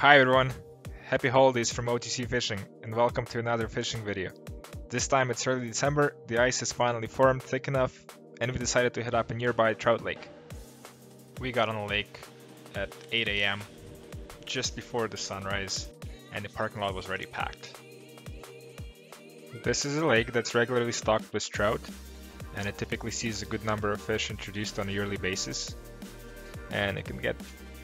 Hi everyone, happy holidays from OTC Fishing and welcome to another fishing video. This time it's early December, the ice has finally formed thick enough and we decided to head up a nearby trout lake. We got on the lake at 8 a.m. just before the sunrise and the parking lot was already packed. This is a lake that's regularly stocked with trout and it typically sees a good number of fish introduced on a yearly basis and it can get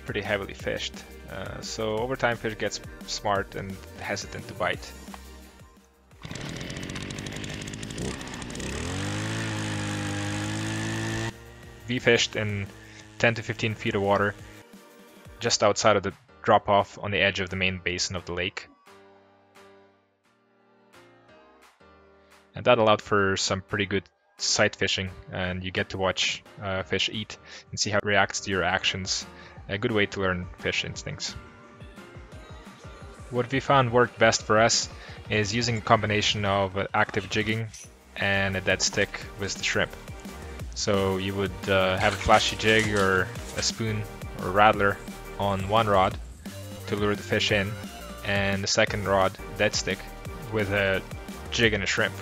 pretty heavily fished. Uh, so over time fish gets smart and hesitant to bite. We fished in 10 to 15 feet of water just outside of the drop off on the edge of the main basin of the lake. And that allowed for some pretty good sight fishing and you get to watch uh, fish eat and see how it reacts to your actions. A good way to learn fish instincts. What we found worked best for us is using a combination of active jigging and a dead stick with the shrimp. So you would uh, have a flashy jig or a spoon or a rattler on one rod to lure the fish in and the second rod, dead stick, with a jig and a shrimp.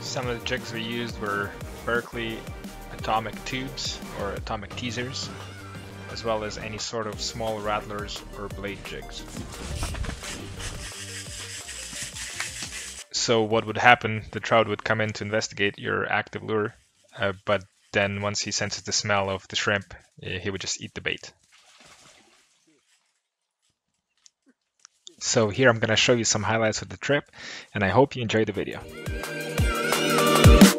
Some of the jigs we used were Berkley atomic tubes or atomic teasers, as well as any sort of small rattlers or blade jigs. So what would happen, the trout would come in to investigate your active lure, uh, but then once he senses the smell of the shrimp, uh, he would just eat the bait. So here I'm going to show you some highlights of the trip, and I hope you enjoy the video. Thank you.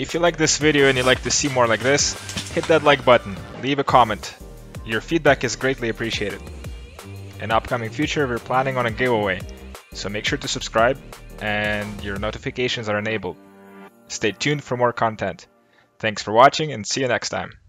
If you like this video and you'd like to see more like this, hit that like button, leave a comment, Your feedback is greatly appreciated. In upcoming future, we're planning on a giveaway, so make sure to subscribe and your notifications are enabled. Stay tuned for more content. Thanks for watching and see you next time.